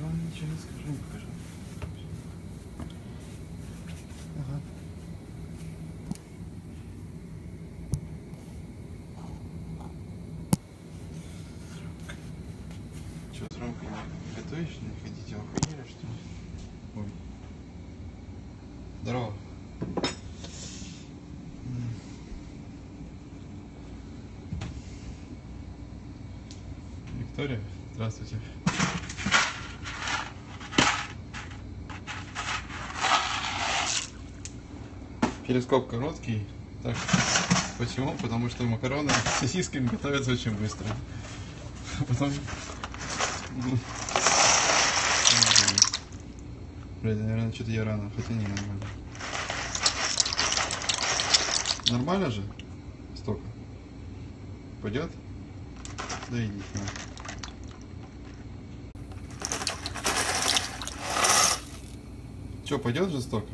я вам ничего не скажу, не покажу. Ага. Че, с Ромкой не готовишь? Не хотите? Охуели, что ли? Ой. Здорово. Виктория, здравствуйте. Перископ короткий. Так, почему? Потому что макароны с сосисками готовятся очень быстро. Потом... Блядь, наверное, что-то я рано. Хотя не, нормально. Нормально же? Столько. Пойдет? Да иди. на. Че, пойдет же столько?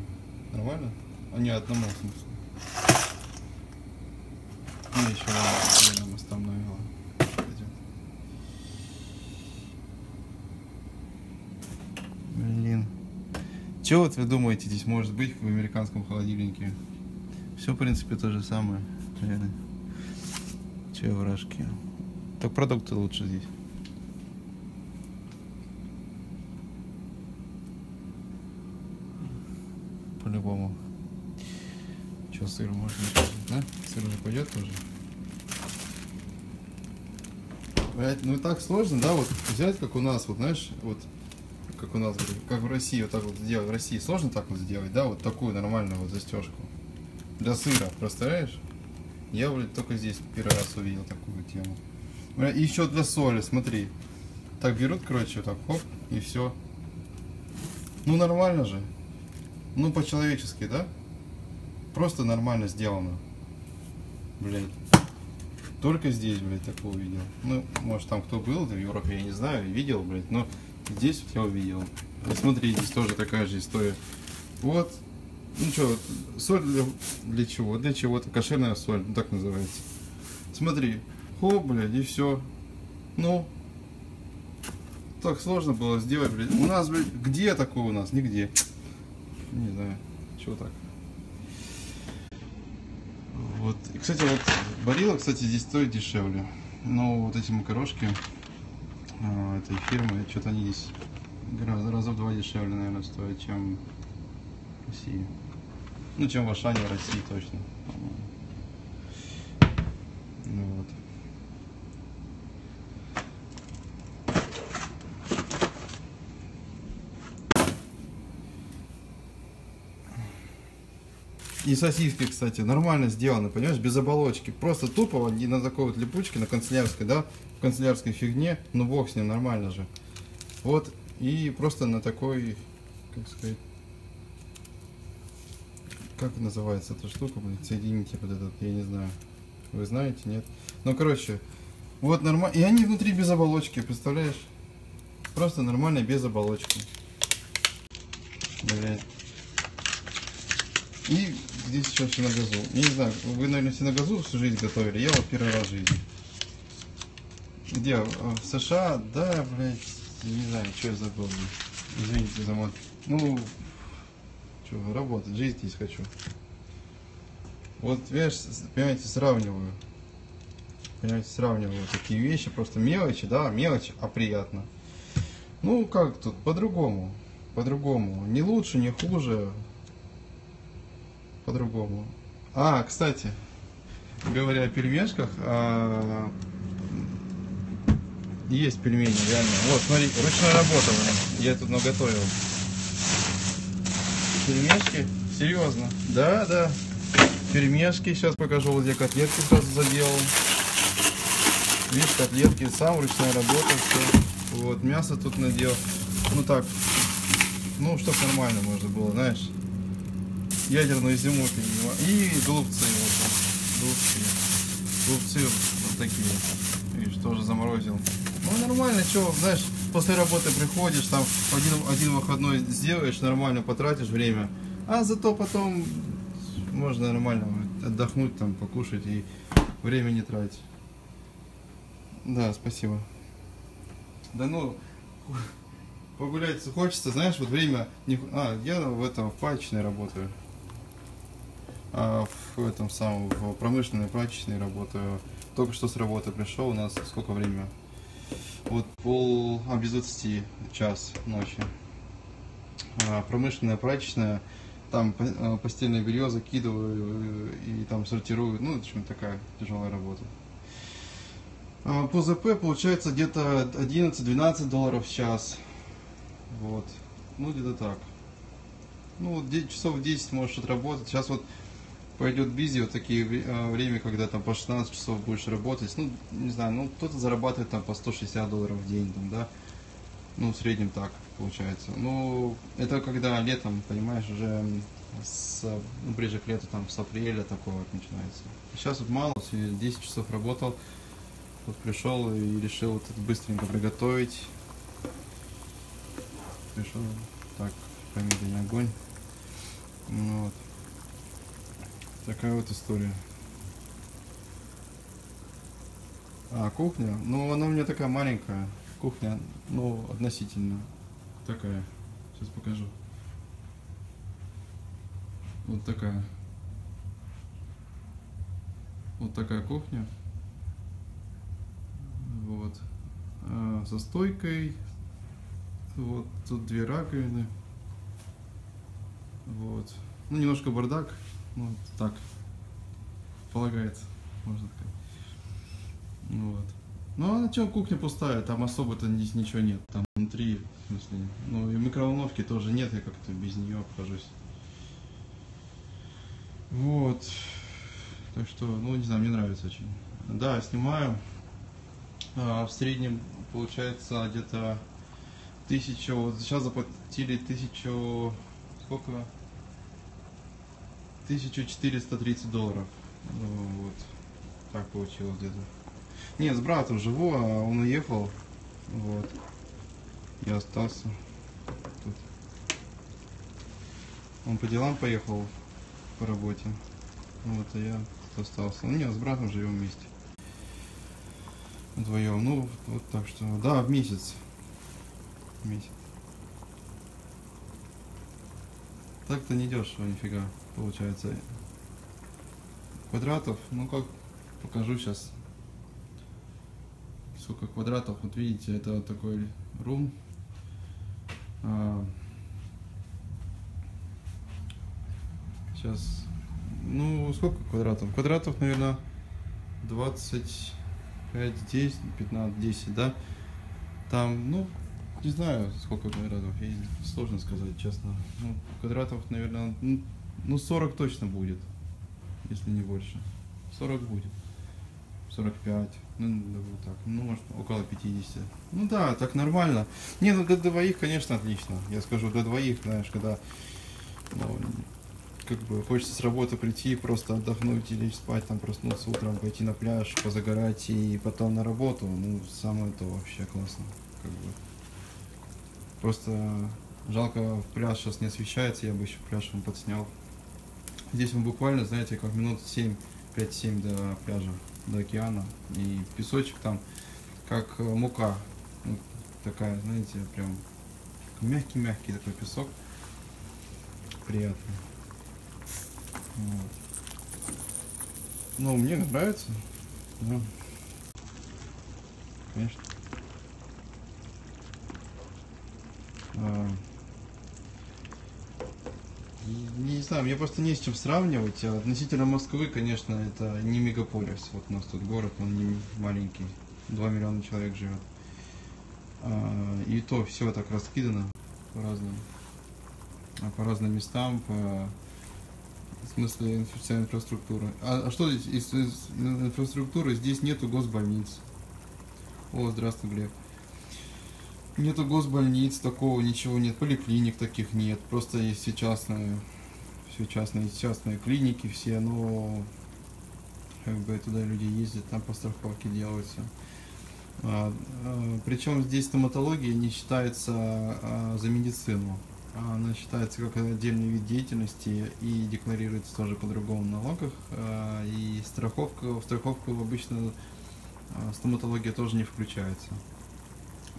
Нормально? А не одному в смысле. Ну, еще его пойдет. Блин. Че вот вы думаете здесь может быть в американском холодильнике? Все, в принципе, то же самое. Наверное. Че вражки. Так продукты лучше здесь. По-любому. Сыр можно да? Сыр уже пойдет тоже? Ну и так сложно, да, вот взять, как у нас, вот знаешь, вот как у нас, как в России, вот так вот сделать. В России сложно так вот сделать, да, вот такую нормальную вот застежку. Для сыра, представляешь? Я, блядь, только здесь первый раз увидел такую тему. И еще для соли, смотри. Так берут, короче, вот так, хоп, и все. Ну нормально же. Ну по-человечески, да? Просто нормально сделано. Блядь. Только здесь, блядь, такое увидел. Ну, может там кто был, в Европе, я не знаю, видел, блядь, но здесь я увидел. Смотри, здесь тоже такая же история. Вот. Ну что, соль для, для чего? Для чего-то. Кошерная соль, ну, так называется. Смотри. Хоп, блядь, и все. Ну. Так сложно было сделать, блядь. У нас, блядь, где такое у нас? Нигде. Не знаю. Чего так? Вот. И, кстати, вот Барила, кстати, здесь стоит дешевле. Но вот эти макарошки а, этой фирмы, что-то они здесь раза, раза в два дешевле, наверное, стоят, чем в России. Ну, чем в Ашане в России точно. Ну вот. И сосиски, кстати, нормально сделаны, понимаешь, без оболочки. Просто тупо и на такой вот липучке, на канцелярской, да, в канцелярской фигне, ну бог с ним, нормально же. Вот, и просто на такой, как сказать, как называется эта штука, блин, соедините вот этот, я не знаю. Вы знаете, нет? Ну, короче, вот нормально. И они внутри без оболочки, представляешь? Просто нормально без оболочки. Блять. И здесь сейчас все на газу. Я не знаю, вы, наверное, все на газу всю жизнь готовили. Я вот первый раз в жизни. Где? А, В США? Да, блядь. Не знаю, что я забыл. Извините за мат. Ну, что, работать, жить здесь хочу. Вот, видишь, понимаете, сравниваю. Понимаете, сравниваю такие вещи, просто мелочи, да, мелочи, а приятно. Ну, как тут, по-другому, по-другому. Не лучше, не хуже, по-другому. А, кстати, говоря о пельмешках, а, есть пельмени, реально. Вот, смотри, ручная работа, блин. Я тут наготовил. Пельмешки, серьезно. Да, да. Пельмешки, сейчас покажу, вот я котлетки сразу заделал. Видишь, котлетки, сам ручная работа, все. Вот, мясо тут надел. Ну так, ну, чтоб нормально можно было, знаешь. Ядерную перенимаю. И голубцы, вот, голубцы. Голубцы вот такие. Видишь, тоже заморозил. Ну, нормально, что, знаешь, после работы приходишь, там один, один выходной сделаешь, нормально потратишь время. А зато потом можно нормально отдохнуть, там, покушать и время не тратить. Да, спасибо. Да ну, погулять хочется, знаешь, вот время... А, я в этом, в пачечной работаю. А, в этом самом, в промышленной прачечной работаю. Только что с работы пришел, у нас сколько время? Вот пол, а, без 20 час ночи. А, промышленная прачечная, там а, постельное белье закидываю э, и там сортирую, ну, в общем, такая тяжелая работа. А, По ЗП получается где-то 11-12 долларов в час. Вот. Ну, где-то так. Ну, часов 10 можешь отработать. Сейчас вот пойдет бизи, вот такие а, время, когда там по 16 часов будешь работать. Ну, не знаю, ну, кто-то зарабатывает там по 160 долларов в день, там, да. Ну, в среднем так получается. Ну, это когда летом, понимаешь, уже с, ну, ближе к лету, там, с апреля такого вот начинается. Сейчас вот мало, сегодня 10 часов работал. Вот пришел и решил вот это быстренько приготовить. Пришел так, помедленнее огонь. Ну вот. Такая вот история. А, кухня? Ну, она у меня такая маленькая. Кухня, ну, относительно. Такая. Сейчас покажу. Вот такая. Вот такая кухня. Вот. А, со стойкой. Вот тут две раковины. Вот. Ну, немножко бардак. Ну, так. Полагается, можно сказать. Вот. Ну, а на чем кухня пустая? Там особо-то ничего нет. Там внутри, в смысле. Ну, и микроволновки тоже нет, я как-то без нее обхожусь. Вот. Так что, ну, не знаю, мне нравится очень. Да, снимаю. А, в среднем получается где-то тысячу, вот сейчас заплатили тысячу, сколько? 1430 долларов. Ну, Вот. Так получилось где-то. Нет, с братом живу, а он уехал. Вот. Я остался тут. Он по делам поехал по работе. Вот, а я остался. Ну, нет, с братом живем вместе. Вдвоем. Ну, вот так что. Да, в месяц. В месяц. Так-то не дешево, нифига, получается. Квадратов, ну как, покажу сейчас. Сколько квадратов, вот видите, это вот такой рум. сейчас, ну сколько квадратов? Квадратов, наверное, 25, 10, 15, 10, да? Там, ну, не знаю, сколько квадратов, не- сложно сказать, честно. Ну, квадратов, наверное, ну, ну 40 точно будет, если не больше. 40 будет. 45, ну, вот так, ну, может, около 50. Ну да, так нормально. Не, ну для двоих, конечно, отлично. Я скажу, для двоих, знаешь, когда, ну, как бы хочется с работы прийти, просто отдохнуть и лечь спать, там проснуться утром, пойти на пляж, позагорать и потом на работу, ну, самое то вообще классно, как бы. Просто жалко, пляж сейчас не освещается, я бы еще пляж вам подснял. Здесь он буквально, знаете, как минут 7, 5-7 до пляжа, до океана. И песочек там, как э, мука. Ну, такая, знаете, прям мягкий-мягкий такой песок. Приятный. Вот. Ну, мне нравится. Да. Конечно. А, и Не знаю, мне просто не с чем сравнивать. А Относительно Москвы, конечно, это не мегаполис. Вот у нас тут город, он не маленький. 2 миллиона человек живет. А, И то все так раскидано по разным, а, по разным местам, по в смысле вся инфраструктура. А, а что здесь из, из инфраструктуры? Здесь нету госбольниц. О, здравствуй, Глеб. Нету госбольниц, такого ничего нет, поликлиник таких нет, просто есть все частные, все частные, частные клиники все, но как бы туда люди ездят, там по страховке делаются. А, а, причем здесь стоматология не считается а, за медицину. Она считается как отдельный вид деятельности и декларируется тоже по-другому в налогах. А, И страховка, в страховку обычно а, стоматология тоже не включается.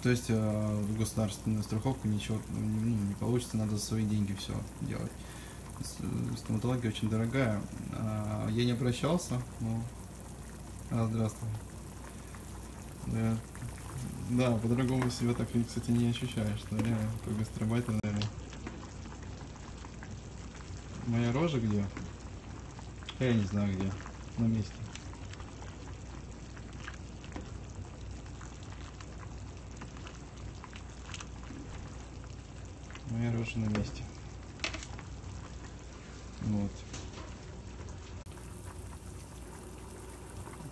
То есть э, государственную страховку ничего ну, не получится, надо за свои деньги все делать. С- Стоматология очень дорогая. А, Я не обращался, но... А, здравствуй. Да. Да, по-другому себя так, кстати, не ощущаешь, что реально, как гастробайтер, наверное. Моя рожа где? Я не знаю где. На месте. Рожа на месте. Вот.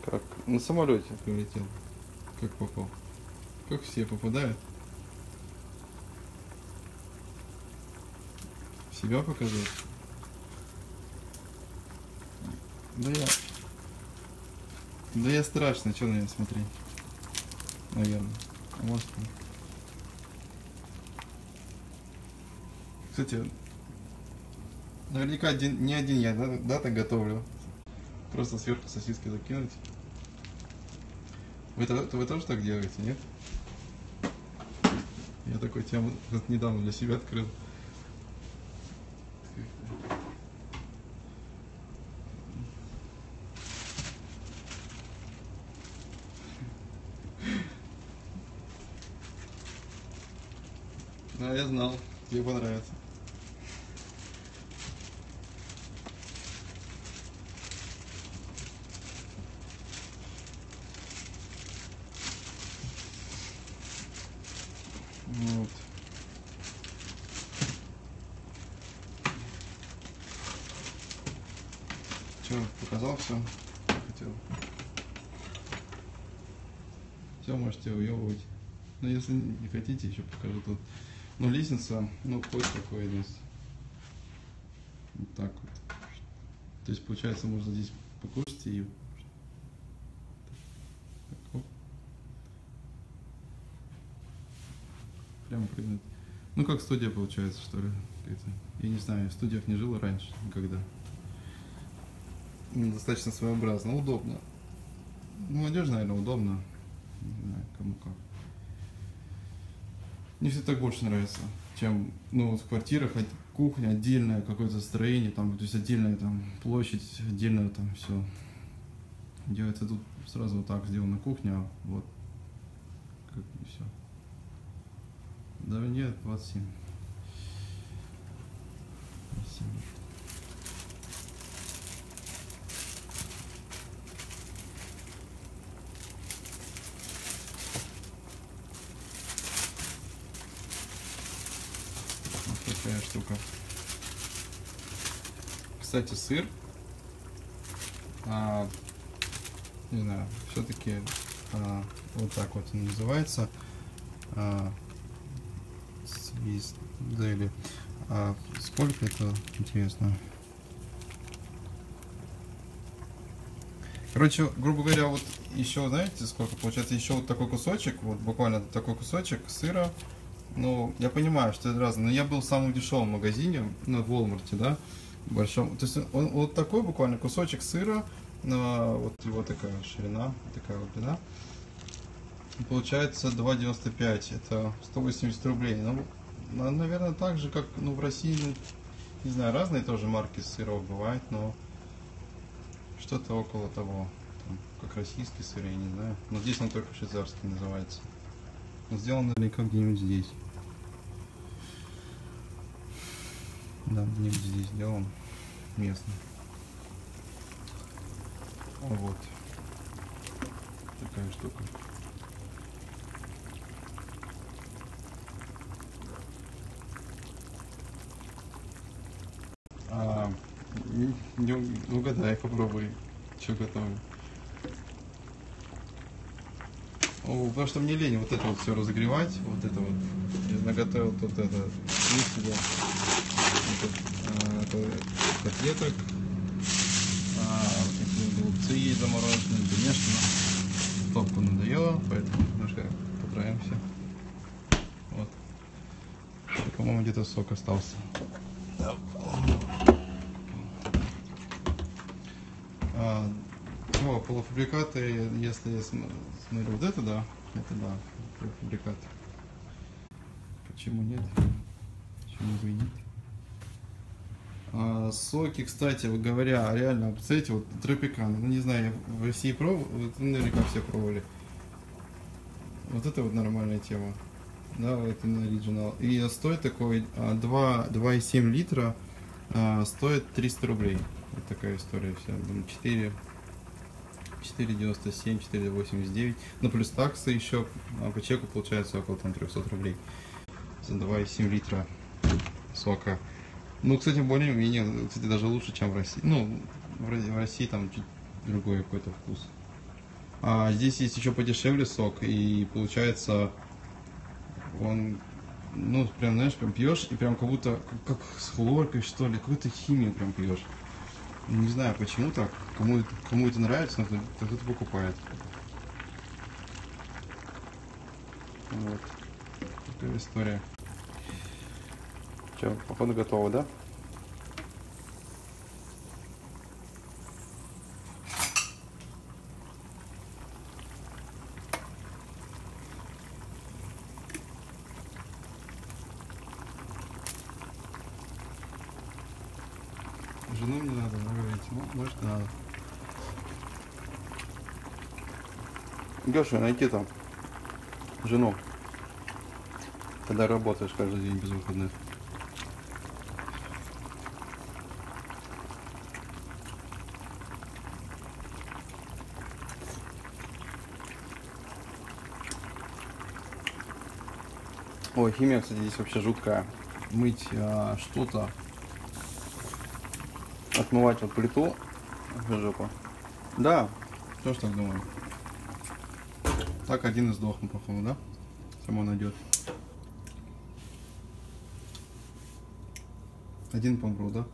Как? На самолете прилетел. Как попал? Как все попадают? Себя показать? Да я... Да я страшно, что на меня смотреть? Наверное. А может. Кстати, наверняка один, не один я, да, да, так готовлю. Просто сверху сосиски закинуть. Вы, вы тоже так делаете, нет? Я такой тему вот недавно для себя открыл. Да, я знал, тебе понравится. Вот. Че, показал все? Хотел. Все, можете уебывать. Но если не хотите, еще покажу тут. Ну, лестница, ну, вход такой есть. Вот так вот. То есть, получается, можно здесь покушать и... Так, оп. Прямо прыгнуть. Ну, как студия получается, что ли. Я не знаю, в студиях не жил раньше никогда. Ну, Достаточно своеобразно, удобно. Молодежь, наверное, удобно. Не знаю, кому как. Мне все так больше нравится, чем, ну, вот в квартирах кухня отдельное, какое-то строение, там, то есть отдельная там площадь, отдельно там все. Делается тут сразу вот так сделана кухня, вот, как и все. Да нет, 27. 27. Вот такая штука. Кстати, сыр, а, не знаю, все-таки вот так вот он называется. А, свиздели. А сколько это интересно? Короче, грубо говоря, вот еще, знаете, сколько получается? Еще вот такой кусочек, вот буквально такой кусочек сыра. Ну, я понимаю, что это разное, но я был в самом дешевом магазине, ну, в Walmart, да, большом. То есть он вот такой буквально кусочек сыра, вот его такая ширина, такая вот длина. Получается 2,95, это 180 рублей. Ну, на- наверное, так же, как ну, в России, ну, не знаю, разные тоже марки сыров бывают, но что-то около того, там, как российский сыр, я не знаю. Но здесь он только швейцарский называется. Сделан наверняка где-нибудь здесь. Да, где-нибудь здесь сделан. Местный. Вот. Такая штука. А, не, не угадай, попробуй, что готовлю. О, потому что мне лень вот это вот все разогревать, вот это вот. Я наготовил тут это, есть себе вот, а, это котлеток, а, какие голубцы есть замороженные, конечно, топку надоело, поэтому немножко потроимся. Вот. По-моему, где-то сок остался. А, о, полуфабрикаты, если я см- смотрю вот это, да, это да, полуфабрикат. Почему нет? Почему бы и нет? А, соки, кстати, говоря, реально, представляете, вот тропикан, ну не знаю, в России пробовал, вот наверняка все пробовали. Вот это вот нормальная тема. Да, вот на оригинал. И стоит такой а, 2, 2,7 литра а, стоит 300 рублей. Вот такая история вся. 4 4,97, 4,89. Ну, плюс таксы еще а по чеку получается около там 300 рублей за 2,7 литра сока. Ну, кстати, более-менее, кстати, даже лучше, чем в России. Ну, в России там чуть другой какой-то вкус. А здесь есть еще подешевле сок, и получается он, ну, прям, знаешь, прям пьешь, и прям как будто, как, с хлоркой, что ли, какую-то химию прям пьешь. Не знаю, почему так, кому, кому это нравится, кто-то покупает. Вот. Такая история. Все, походу готово, да? Жену не надо, вы говорите, ну, может надо. Геша, найти там жену, когда работаешь каждый день без выходных. Ой, химия, кстати, здесь вообще жуткая. Мыть а, что-то, отмывать вот плиту, жопу. Да, тоже так думаю. Так один и сдохну, походу, да? Само найдет. Один помру, да?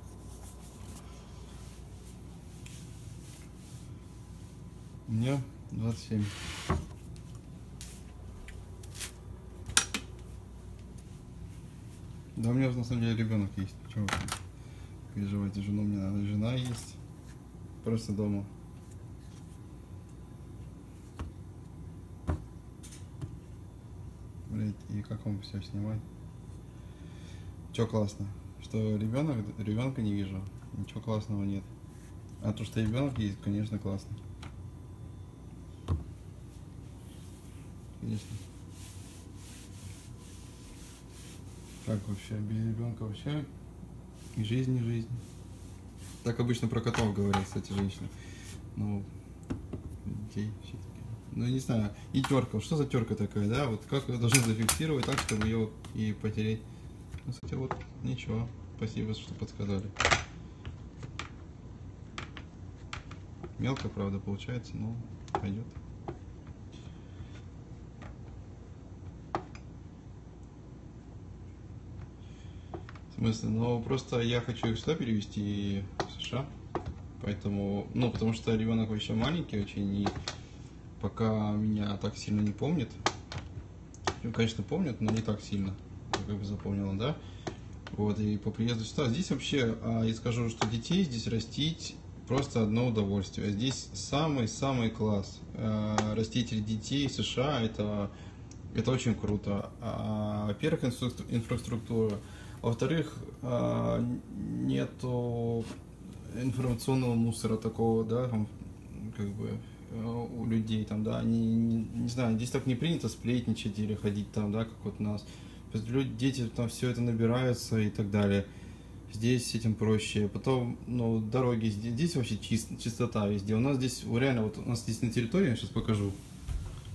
Меня 27. Да, у меня на самом деле ребенок есть. Чего вы переживаете? Жену мне надо. Жена есть. Просто дома. Блять, и как вам все снимать? Че классно? Что ребенок, ребенка не вижу. Ничего классного нет. А то, что ребенок есть, конечно, классно. Конечно. Как вообще? Без ребенка вообще и жизнь, не жизнь. Так обычно про котов говорят, кстати, женщины. Ну, детей все. Ну, я не знаю. И терка. Что за терка такая, да? Вот как ее должны зафиксировать так, чтобы ее и потереть? Ну, кстати, вот ничего. Спасибо, что подсказали. Мелко, правда, получается, но пойдет. В смысле? Ну, просто я хочу их сюда перевести в США. Поэтому, ну, потому что ребенок еще маленький очень, и пока меня так сильно не помнит. Ну, конечно, помнит, но не так сильно, как бы запомнила, да? Вот, и по приезду сюда, здесь вообще, а, я скажу, что детей здесь растить просто одно удовольствие. Здесь самый-самый класс. А, раститель детей в США, это, это очень круто. А, во-первых, инфраструктура. Во-вторых, а, нету информационного мусора такого, да, там, как бы э, у людей там, да, они, не, не знаю, здесь так не принято сплетничать или ходить там, да, как вот у нас. Люди, дети там все это набираются и так далее. Здесь с этим проще. Потом, ну, дороги здесь, здесь вообще чист, чистота везде. У нас здесь, реально, вот у нас здесь на территории, я сейчас покажу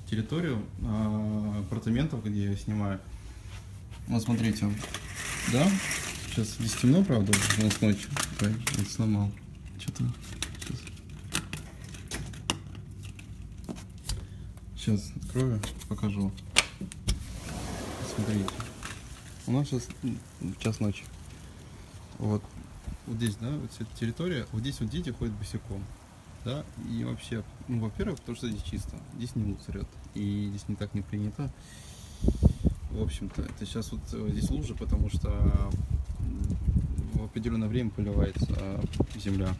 территорию э, апартаментов, где я снимаю. Вот смотрите, да? Сейчас здесь темно, правда, у нас ночь. Ой, я сломал. Что-то. Сейчас. Сейчас открою, покажу. Смотрите. У нас сейчас час ночи. Вот. Вот здесь, да, вот эта территория, вот здесь вот дети ходят босиком. Да, и вообще, ну, во-первых, потому что здесь чисто, здесь не мусорят, и здесь не так не принято. В общем-то, это сейчас вот э, здесь лужа, потому что в определенное время поливается а, земля.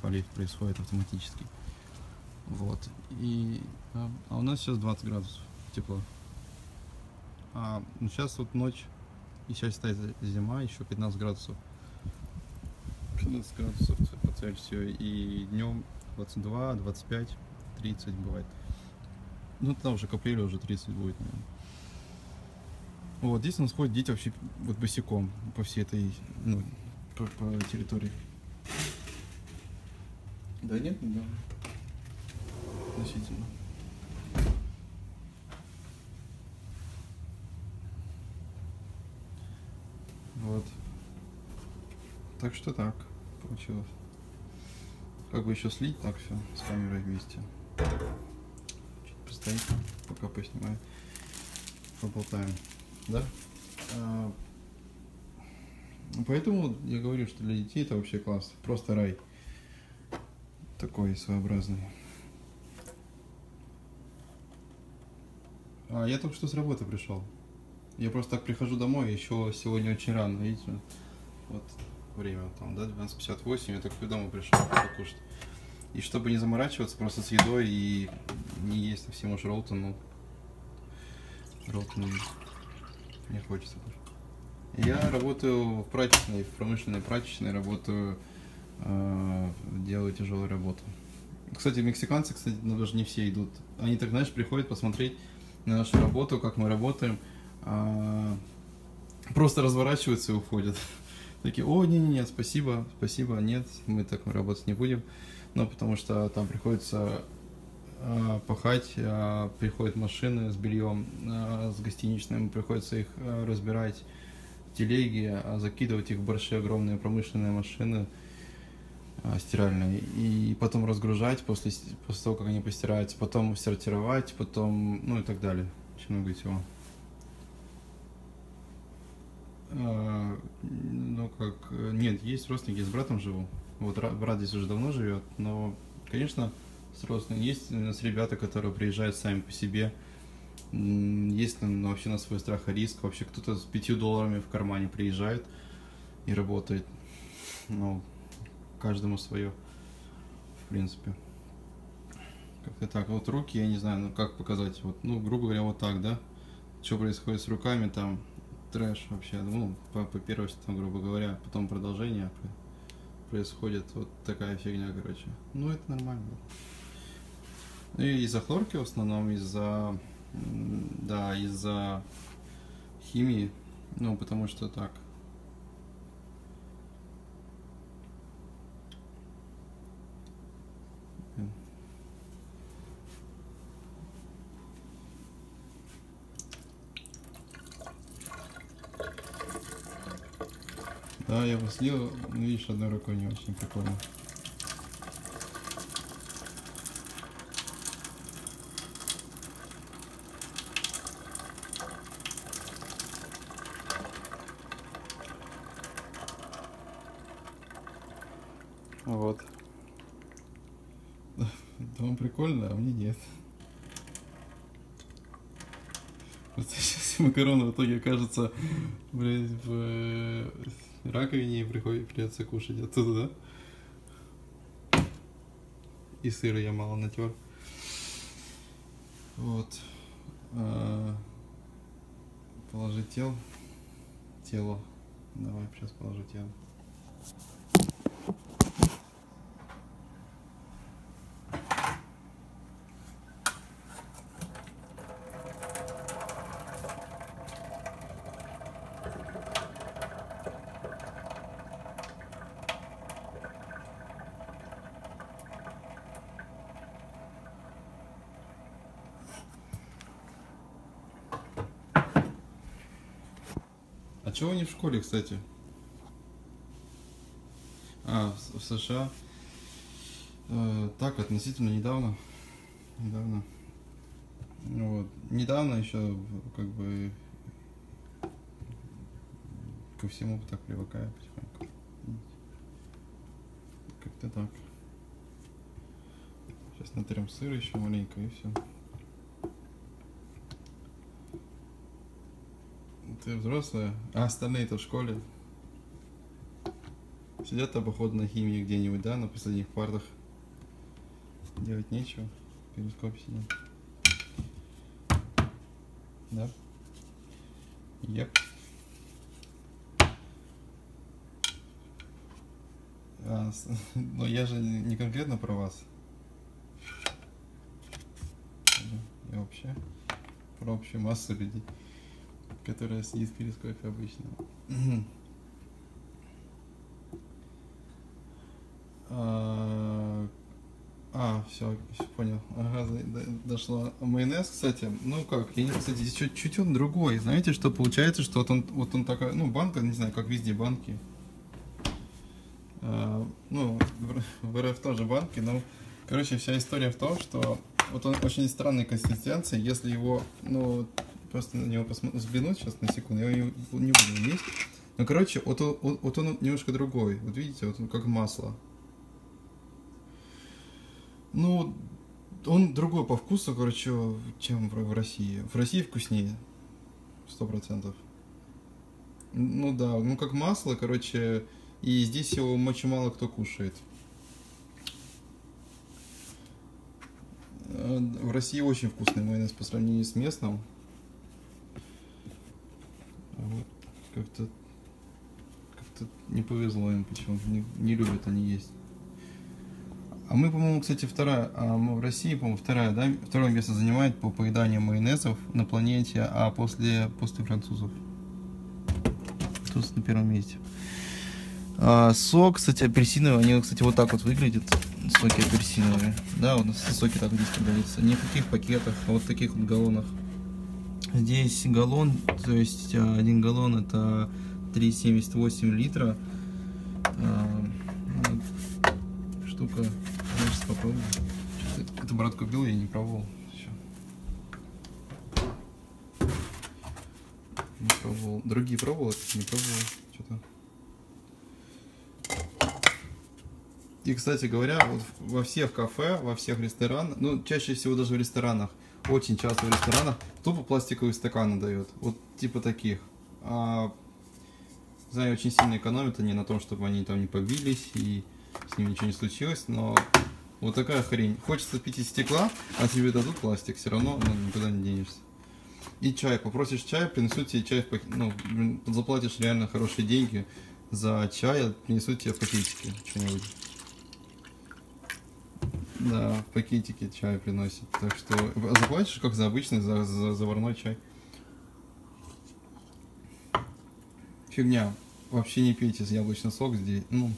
Полив происходит автоматически. Вот. И, а, а у нас сейчас 20 градусов тепла. А ну, сейчас вот ночь, и сейчас стоит зима, еще 15 градусов. 15 градусов по Цельсию, и днем 22, 25, 30 бывает. Ну, тогда уже к апрелю уже 30 будет, наверное. Вот, здесь у нас ходят дети вообще вот босиком по всей этой, ну, по, по территории. Да нет, да. Относительно. Вот. Так что так получилось. Как бы еще слить так все с камерой вместе. Чуть постоит, пока поснимаю. Поболтаем. Да? А, поэтому я говорю, что для детей это вообще класс. Просто рай. Такой своеобразный. А я только что с работы пришел. Я просто так прихожу домой, еще сегодня очень рано, видите? Вот время там, да, 12.58, я только домой пришел покушать. И чтобы не заморачиваться просто с едой и не есть совсем уж роллтон, ну, роллтон не хочется тоже. Я работаю в прачечной, в промышленной прачечной, работаю, э, делаю тяжелую работу. Кстати, мексиканцы, кстати, ну, даже не все идут. Они так, знаешь, приходят посмотреть на нашу работу, как мы работаем, э, просто разворачиваются и уходят. Такие, о, не-не-не, спасибо, спасибо, нет, мы так работать не будем. Ну, потому что там приходится пахать, э, приходят машины с бельем, э, с гостиничным, приходится их э, разбирать телеги, э, закидывать их в большие огромные промышленные машины э, стиральные, и потом разгружать после, после того, как они постираются, потом сортировать, потом, ну и так далее. Очень много всего. А, ну как, нет, есть родственники, с братом живу. Вот брат здесь уже давно живет, но, конечно, родственниками. Есть у нас ребята, которые приезжают сами по себе. Есть ну, вообще на свой страх и риск. Вообще кто-то с пятью долларами в кармане приезжает и работает. Ну, каждому свое, в принципе. Как-то так. Вот руки, я не знаю, ну как показать. Вот, ну, грубо говоря, вот так, да? Что происходит с руками там, трэш вообще. Ну, по, по первостям, грубо говоря. Потом продолжение происходит вот такая фигня, короче. Ну, это нормально. Ну и из-за хлорки в основном, из-за да, из-за химии, ну, потому что так. Да, я послил, ну, видишь, одной рукой не очень прикольно. Вот. Да, вам прикольно, а мне нет. Просто сейчас макароны в итоге окажутся, блядь, в э, раковине и приходит, придется кушать оттуда, да? И сыра я мало натер. Вот. А, положить тело. Тело. Давай, сейчас положу тело. Чего они в школе, кстати? А, в, США. Э, так, относительно недавно. Недавно. Вот. Недавно еще, как бы, ко всему так привыкаю потихоньку. Как-то так. Сейчас натрем сыр еще маленько и все. Ты взрослая, а остальные-то в школе. Сидят там, походу, на химии где-нибудь, да, на последних партах. Делать нечего. В перископе сидят. Да? Еп. А, но я же не конкретно про вас. Я вообще про общую массу людей, которая сидит в перископе обычно. А, а, все, понял. Ага, за- до- дошла. Майонез, кстати, ну как, я, не- кстати, здесь чуть, чуть он другой. Знаете, что получается, что вот он, вот он такая, ну, банка, не знаю, как везде банки. А, ну, в, в РФ тоже банки, но, короче, вся история в том, что вот он очень странной консистенции, если его, ну, просто на него посмо- взглянуть сейчас на секунду, я его не буду есть. Ну, короче, вот он, вот- вот он немножко другой. Вот видите, вот он как масло. Ну, он другой по вкусу, короче, чем в, в России. В России вкуснее. Сто процентов. Ну да, ну как масло, короче, и здесь его очень мало кто кушает. Э, В России очень вкусный майонез по сравнению с местным. А вот как-то как-то не повезло им, почему не, не любят они есть. А мы, по-моему, кстати, вторая, а мы в России, по-моему, вторая, да, второе место занимает по поеданию майонезов на планете, а после, после французов. Тут на первом месте. А, сок, кстати, апельсиновый, они, кстати, вот так вот выглядят, соки апельсиновые. Да, у нас соки так здесь продаются. Не в таких пакетах, а вот в таких вот галлонах. Здесь галлон, то есть а, один галлон это 3,78 литра. А, штука, сейчас попробую. Это брат купил, я не пробовал. Не пробовал. Другие пробовал, этот не пробовал. Что-то. И, кстати говоря, вот во всех кафе, во всех ресторанах, ну, чаще всего даже в ресторанах, очень часто в ресторанах тупо пластиковые стаканы дают. Вот типа таких. А, знаю, очень сильно экономят они на том, чтобы они там не побились и с ними ничего не случилось, но вот такая хрень. Хочется пить из стекла, а тебе дадут пластик, все равно ну, никуда не денешься. И чай. Попросишь чай, принесут тебе чай в пакете. Ну, заплатишь реально хорошие деньги за чай, принесут тебе в пакетике что-нибудь. Да, в пакетике чай приносят. Так что заплатишь как за обычный, за заварной чай. Фигня. Вообще не пейте яблочный сок здесь. Ну,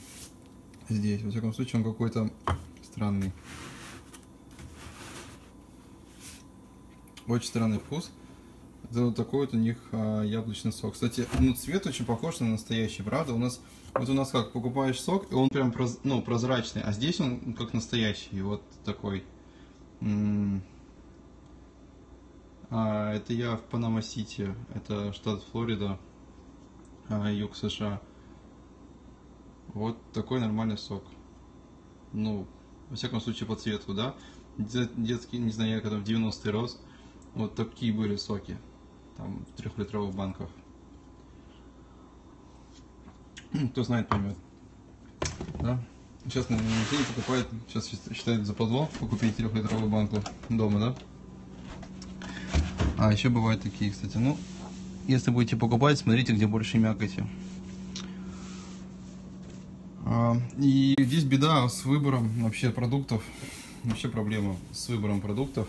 здесь. Во всяком случае, он какой-то странный. Очень странный вкус. Вот такой вот у них а, яблочный сок. Кстати, ну цвет очень похож на настоящий, правда? У нас вот у нас как покупаешь сок, и он прям проз- ну, прозрачный, а здесь он как настоящий, вот такой. М. А, это я в Панама-Сити, это штат Флорида, а, юг США. Вот такой нормальный сок. Ну, во всяком случае по цвету, да. Де- Детский, не знаю, я когда в 90-й рос, вот такие были соки. Там в трехлитровых банках. Кто знает, поймет. Да? Сейчас, наверное, никто не покупает, сейчас считает западло покупить трехлитровую банку дома, да? А, еще бывают такие, кстати. Ну, если будете покупать, смотрите, где больше мякоти. А, И здесь беда с выбором вообще продуктов. Вообще проблема с выбором продуктов.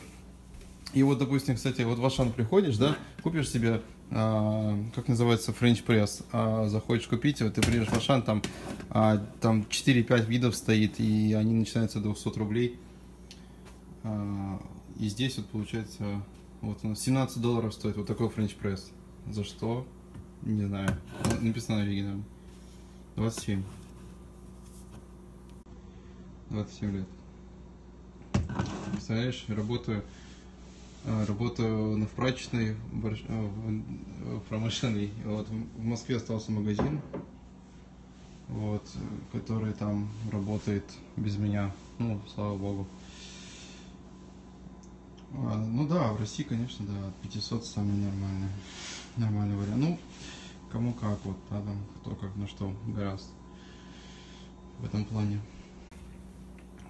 И вот, допустим, кстати, вот в Ашан приходишь, да, купишь себе, а, как называется, френч пресс, а, заходишь купить, вот ты приедешь в Ашан, там, а, там 4-5 видов стоит, и они начинаются до 200 рублей. А, и здесь вот получается, вот у нас 17 долларов стоит вот такой френч пресс. За что? Не знаю. Написано оригинально. 27. 27 лет. Представляешь, работаю, работаю на прачечной, борщ- э, в- промышленной. Вот в Москве остался магазин, вот, э, который там работает без меня. Ну, слава богу. А, Ну да, в России, конечно, да, от 500 самый нормальный, нормальный вариант. Ну, кому как, вот, да, там, кто как на что гораздо в этом плане.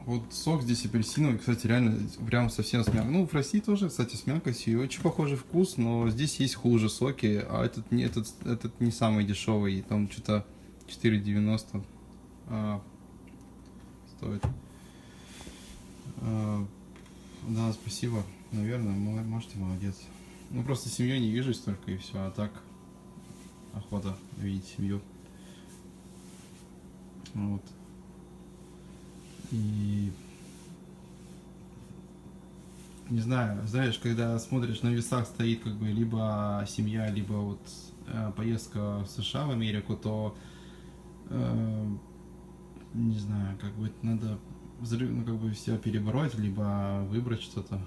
Вот сок здесь апельсиновый, кстати, реально прям совсем с. Ну, в России тоже, кстати, с мякотью. Очень похожий вкус, но здесь есть хуже соки, а этот, не- этот, этот не самый дешевый. Там что-то 4,90 а, стоит. А, да, спасибо. Наверное, мо- может, и молодец. Ну, просто семьей не вижу столько и все, а так охота видеть семью. Вот. И не знаю, знаешь, когда смотришь на весах стоит как бы либо семья, либо вот э, поездка в США в Америку, то э, не знаю, как бы надо взрыв, ну, как бы себя перебороть, либо выбрать что-то,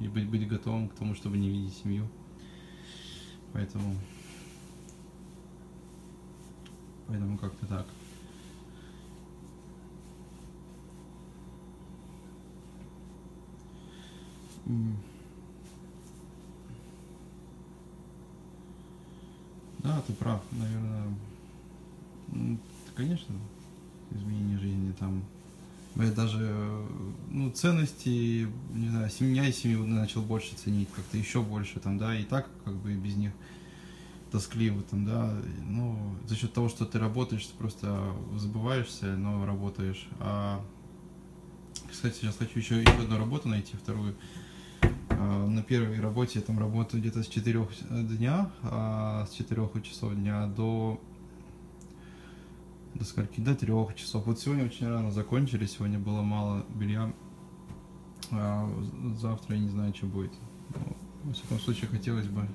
и быть, быть готовым к тому, чтобы не видеть семью. Поэтому поэтому как-то так. Да, ты прав, наверное. М, Конечно, изменение жизни там. Даже, ну, ценности, не знаю, семья и семью начал больше ценить, как-то еще больше там, да, и так как бы без них тоскливо там, да, ну, за счет того, что ты работаешь, ты просто забываешься, но работаешь. А, кстати, сейчас хочу еще, еще одну работу найти, вторую. А, На первой работе я там работаю где-то с 4 дня, а с 4 часов дня до до скольки? До трех часов. Вот сегодня очень рано закончили, сегодня было мало белья. А завтра я не знаю, что будет. Ну, во всяком случае, хотелось бы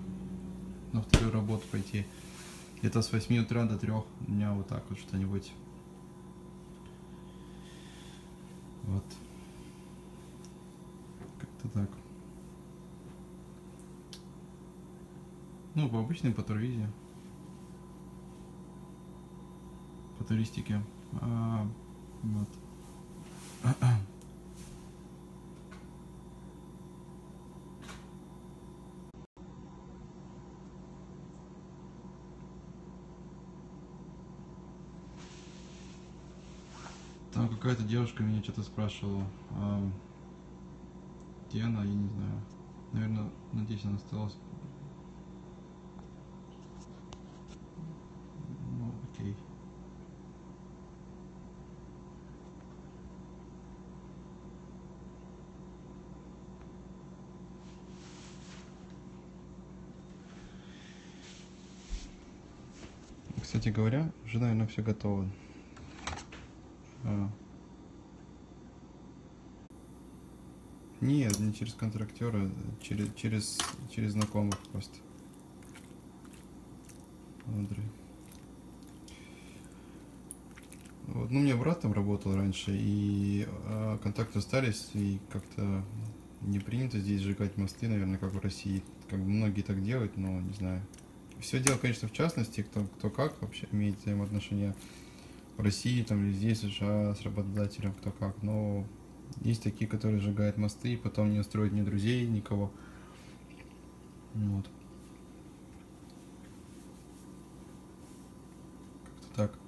на вторую работу пойти. Где-то с 8 утра до 3 дня вот так вот что-нибудь. Вот. Как-то так. Ну, по обычной по турвизе. По туристике. А, вот. Там какая-то девушка меня что-то спрашивала. а, где она, я не знаю. Наверное, надеюсь, она осталась. Ну, окей. Кстати говоря, уже, наверное, все готово. А. Нет, не через контрактера, через, через, через знакомых просто. Андрей. Вот, ну, у меня брат там работал раньше, и а, контакты остались, и как-то не принято здесь сжигать мосты, наверное, как в России. Как бы многие так делают, но не знаю. Все дело, конечно, в частности, кто, кто как вообще имеет взаимоотношения в России, там, или здесь, США, с работодателем, кто как. Но есть такие, которые сжигают мосты и потом не устроят ни друзей, никого. Вот. Как-то так.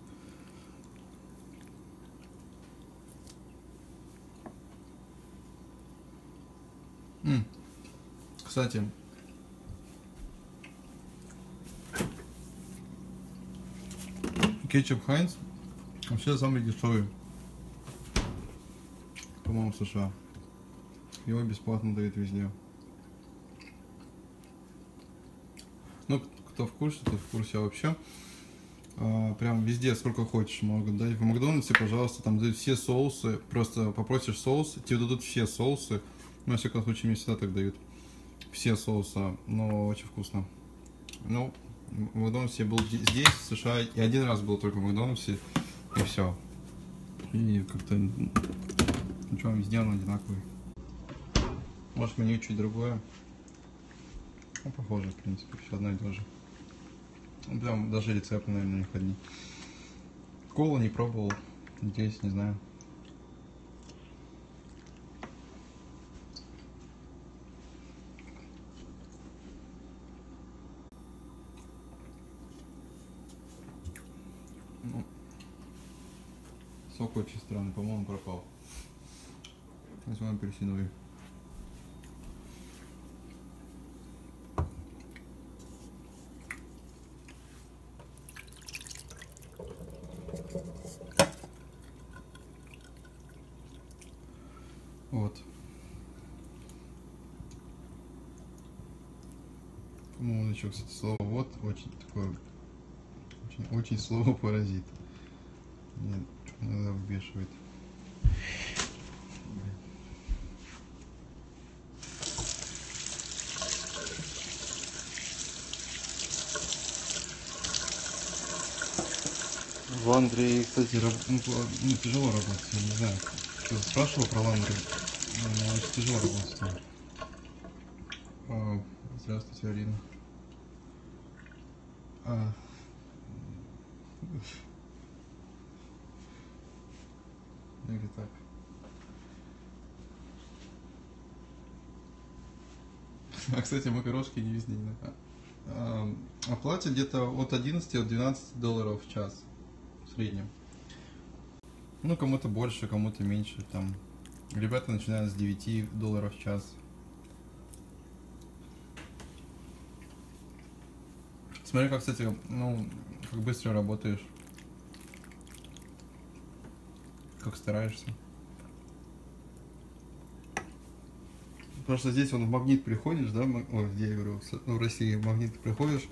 М. Кстати, кетчуп Хайнс вообще самый дешевый, по-моему, в США. Его бесплатно дают везде. Ну, кто в курсе, тот в курсе вообще. а, прям везде сколько хочешь могут дать. В Макдональдсе, пожалуйста, там дают все соусы. Просто попросишь соус, тебе дадут все соусы. Ну, во всяком случае, мне всегда так дают. Все соусы, но очень вкусно. Ну, в Макдональдсе был де- здесь, в США, и один раз был только в Макдональдсе, и все. И как-то ничего, везде он одинаковый. Может, меню чуть другое. Ну, похоже, в принципе, все одно и то же. Ну, Прям даже рецепты, наверное, у них одни. Колу не пробовал. Здесь, не знаю. Ну, сок очень странный, по-моему, пропал. Возьмем апельсиновый. Вот. По-моему, еще, кстати, слово вот очень такое, очень, очень слово паразит. Выбешивает. В Ландре, кстати, раб- ну, по- ну, тяжело работать, я не знаю. Кто спрашивал про Ландре? Ну, очень тяжело работать там. А, Здравствуйте, Арина. А. Или так. А, кстати, макарошки не везде не а, а где-то от 11 от 12 долларов в час в среднем. Ну, кому-то больше, кому-то меньше. Там ребята начинают с 9 долларов в час. Смотри, как, кстати, ну, как быстро работаешь. Как стараешься. Потому что здесь он в магнит приходишь, да, ой, где я говорю, ну, в России в магнит приходишь,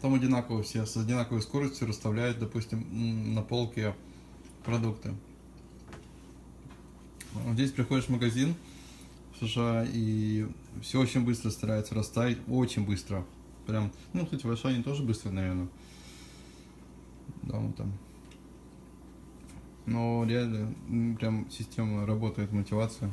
там одинаково все, с одинаковой скоростью расставляют, допустим, на полке продукты. Здесь приходишь в магазин в США и все очень быстро стараются расставить, очень быстро. Прям, ну, кстати, в Ашане тоже быстро, наверное. Да, он там. Но реально, прям система работает, мотивация.